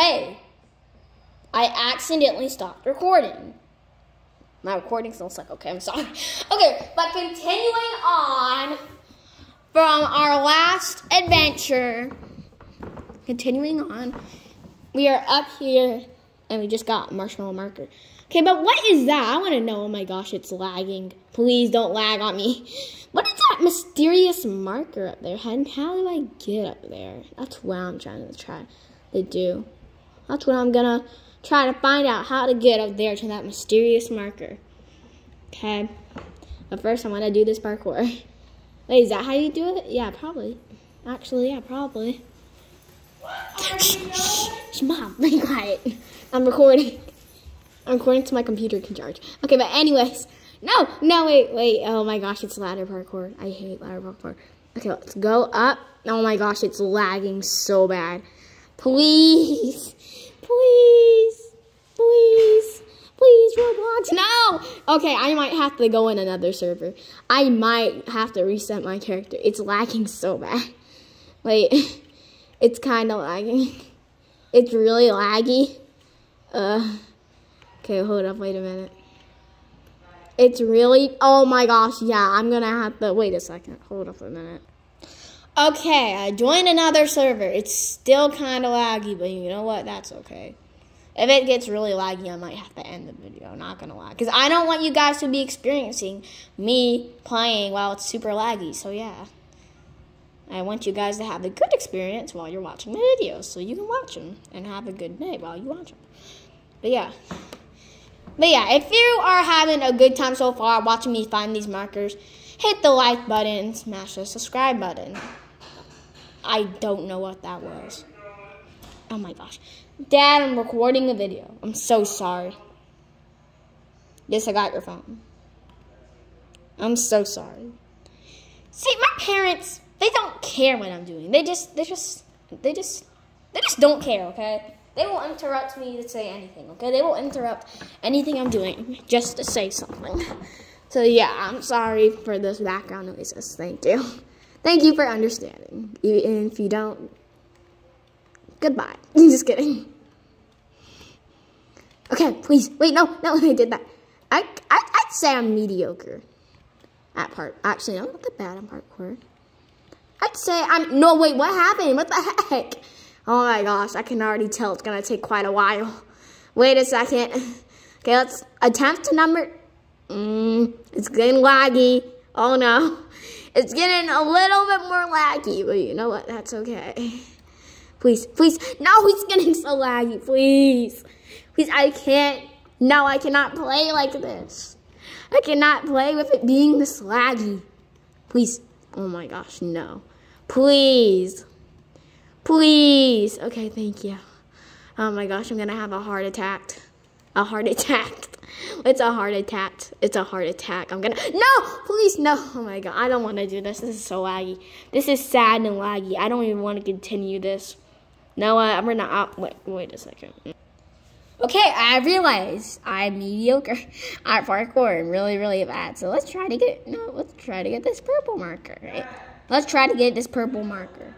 Hey, I accidentally stopped recording. My recording still stuck. Okay, I'm sorry. Okay, but continuing on from our last adventure, continuing on, we are up here and we just got marshmallow marker. Okay, but what is that? I want to know. Oh my gosh, it's lagging. Please don't lag on me. What is that mysterious marker up there? How, how do I get up there? That's what I'm trying to try to do. That's what I'm gonna try to find out how to get up there to that mysterious marker. Okay. But first I'm gonna do this parkour. Wait, is that how you do it? Yeah, probably. Actually, yeah, probably. Shh, mom, be quiet. I'm recording. I'm recording to my computer can charge. Okay, but anyways. No, no, wait, wait. Oh my gosh, it's ladder parkour. I hate ladder parkour. Okay, let's go up. Oh my gosh, it's lagging so bad. Please, please, please, please, Roblox. No! Okay, I might have to go in another server. I might have to reset my character. It's lagging so bad. Wait, it's kind of lagging. It's really laggy. Uh, okay, hold up, wait a minute. It's really, oh my gosh, yeah, I'm gonna have to, wait a second, hold up a minute. Okay, I joined another server. It's still kind of laggy, but you know what? That's okay. If it gets really laggy, I might have to end the video. I'm Not gonna lie, because I don't want you guys to be experiencing me playing while it's super laggy. So yeah, I want you guys to have a good experience while you're watching the videos, so you can watch them and have a good day while you watch them. But yeah. But yeah, if you are having a good time so far watching me find these markers, hit the like button, smash the subscribe button. I don't know what that was. Oh my gosh. Dad, I'm recording a video. I'm so sorry. Yes, I got your phone. I'm so sorry. See, my parents, they don't care what I'm doing. They just, they just, they just, they just don't care, okay? They will interrupt me to say anything, okay? They will interrupt anything I'm doing just to say something. So yeah, I'm sorry for those background noises. Thank you. Thank you for understanding. Even if you don't, goodbye. Just kidding. Okay, please. Wait, no, no, I did that. I, I, I'd say I'm mediocre at part. Actually, I'm not that bad at parkour. I'd say I'm, no, wait, what happened? What the heck? Oh my gosh, I can already tell it's gonna take quite a while. Wait a second. Okay, let's attempt to number, mm, it's getting laggy. Oh no. It's getting a little bit more laggy, but you know what? That's okay. Please, please. No, it's getting so laggy. Please. Please, I can't. No, I cannot play like this. I cannot play with it being this laggy. Please. Oh my gosh, no. Please. Please. Okay, thank you. Oh my gosh, I'm to have a heart attack. A heart attack. It's a heart attack. It's a heart attack. I'm gonna. No! Please, no. Oh my god. I don't want to do this. This is so laggy. This is sad and laggy. I don't even want to continue this. No, uh, not. Uh, wait, wait a second. Okay, I realize I'm mediocre at parkour and really, really bad. So let's try to get. No, let's try to get this purple marker. Right? Let's try to get this purple marker.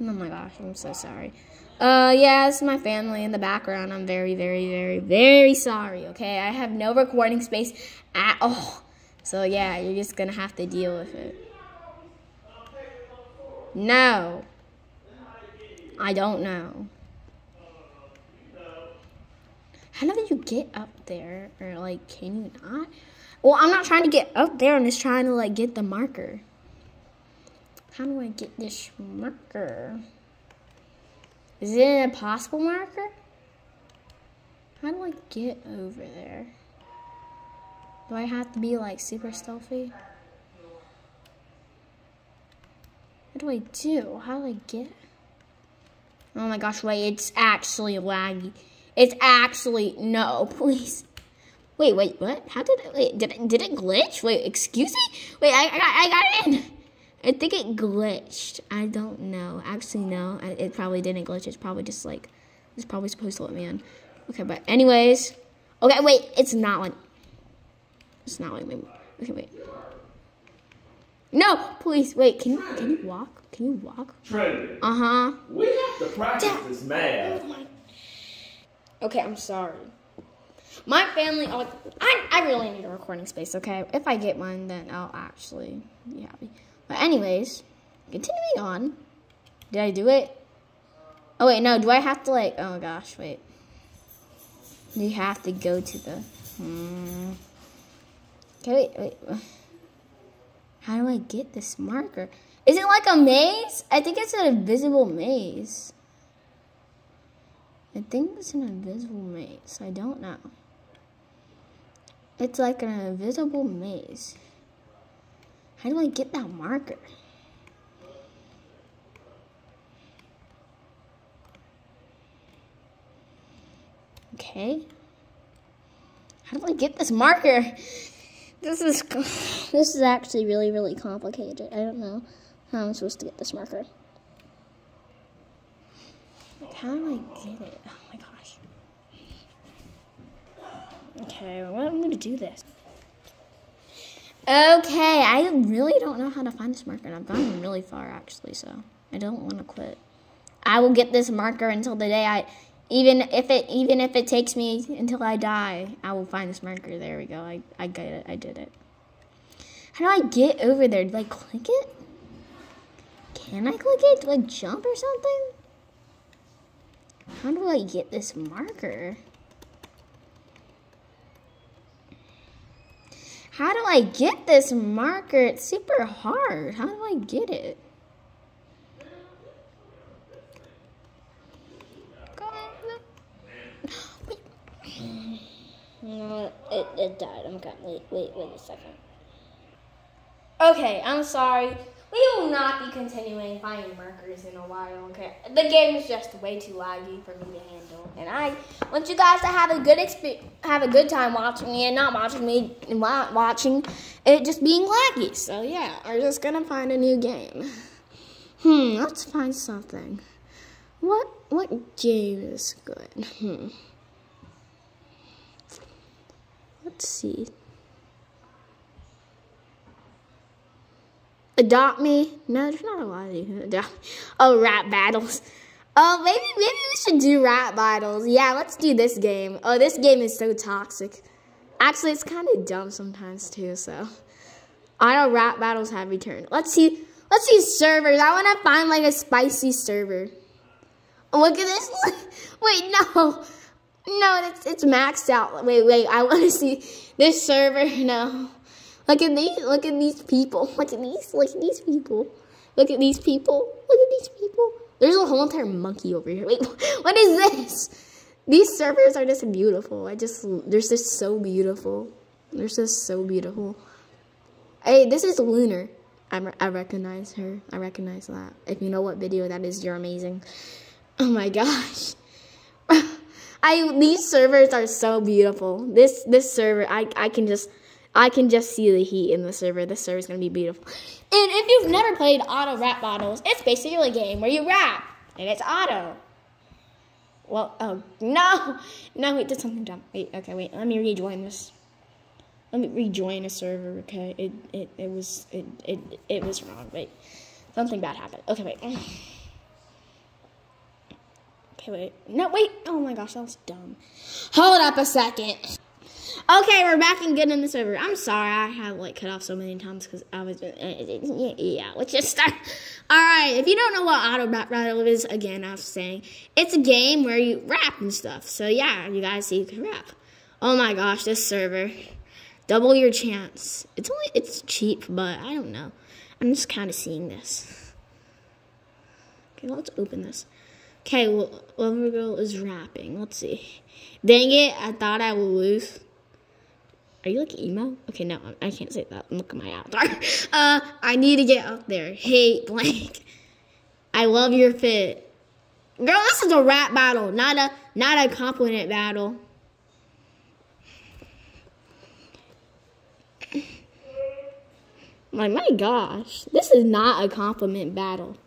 Oh my gosh, I'm so sorry. Uh, yeah, it's my family in the background. I'm very, very, very, very sorry, okay? I have no recording space at all. So, yeah, you're just gonna have to deal with it. No. I don't know. How do you get up there? Or, like, can you not? Well, I'm not trying to get up there. I'm just trying to, like, get the marker. How do I get this marker? Is it an impossible marker? How do I get over there? Do I have to be like super stealthy? What do I do? How do I get? Oh my gosh, wait, it's actually laggy. It's actually, no, please. Wait, wait, what? How did it, wait, did it, did it glitch? Wait, excuse me? Wait, I, I, I got in. I think it glitched. I don't know. Actually, no. It probably didn't glitch. It's probably just like, it's probably supposed to let me in. Okay, but anyways. Okay, wait. It's not like, it's not like me. Okay, wait. No, please, wait. Can you, can you walk? Can you walk? Trinity. Uh-huh. We have to practice this math. Oh Okay, I'm sorry. My family, oh, I, I really need a recording space, okay? If I get one, then I'll actually be happy. But anyways, continuing on. Did I do it? Oh, wait, no. Do I have to, like, oh, gosh, wait. Do You have to go to the, hmm. Okay, wait, wait. How do I get this marker? Is it like a maze? I think it's an invisible maze. I think it's an invisible maze. I don't know. It's like an invisible maze. How do I get that marker? Okay. How do I get this marker? This is this is actually really really complicated. I don't know how I'm supposed to get this marker. How do I get it? Oh my gosh. Okay, well, I'm gonna do this. Okay, I really don't know how to find this marker, and I've gone really far actually, so I don't want to quit. I will get this marker until the day I, even if it even if it takes me until I die, I will find this marker. There we go. I I got it. I did it. How do I get over there? Do I click it? Can I click it? Do I jump or something? How do I get this marker? How do I get this marker? It's super hard. How do I get it? No, it, it died. I'm gonna wait, wait, wait a second. Okay, I'm sorry. We will not be continuing finding markers in a while, okay? The game is just way too laggy for me to handle. And I want you guys to have a good have a good time watching me and not watching me and watching it just being laggy. So yeah, we're just gonna find a new game. Hmm, let's find something. What what game is good? Hmm. Let's see. Adopt Me. No, there's not a lot of you adopt. me. Oh, rap battles. Oh, maybe maybe we should do rap battles. Yeah, let's do this game. Oh, this game is so toxic. Actually, it's kind of dumb sometimes too. So, I know rap battles have returned. Let's see. Let's see servers. I want to find like a spicy server. Oh, look at this. Wait, no. No, it's, it's maxed out. Wait, wait. I want to see this server. No. Look at these, look at these people. Look at these, look at these people. Look at these people. Look at these people. There's a whole entire monkey over here. Wait, what is this? These servers are just beautiful. I just, they're just so beautiful. They're just so beautiful. Hey, this is Lunar. I, I recognize her. I recognize that. If you know what video that is, you're amazing. Oh my gosh. I these servers are so beautiful. This this server, I I can just I can just see the heat in the server. This server is going to be beautiful. And if you've never played auto rap battles, it's basically a game where you rap, and it's auto. Well, oh, no. No, wait, did something dumb. Wait, okay, wait, let me rejoin this. Let me rejoin a server, okay? It, it, it was, it, it, it was wrong. Wait, something bad happened. Okay, wait. Okay, wait. No, wait. Oh my gosh, that was dumb. Hold up a second. Okay, we're back and good in the server. I'm sorry I have like cut off so many times because I was eh, eh, eh, yeah, yeah. Let's just start. All right, if you don't know what auto rap battle is, again, I was saying it's a game where you rap and stuff. So yeah, you guys see you can rap. Oh my gosh, this server, double your chance. It's only it's cheap, but I don't know. I'm just kind of seeing this. Okay, let's open this. Okay, well, Lover Girl is rapping. Let's see. Dang it, I thought I would lose. Are you like emo? Okay, no, I can't say that. Look at my avatar. Uh, I need to get up there. Hey, blank. I love your fit. Girl, this is a rap battle, not a not a compliment battle. My my gosh, this is not a compliment battle.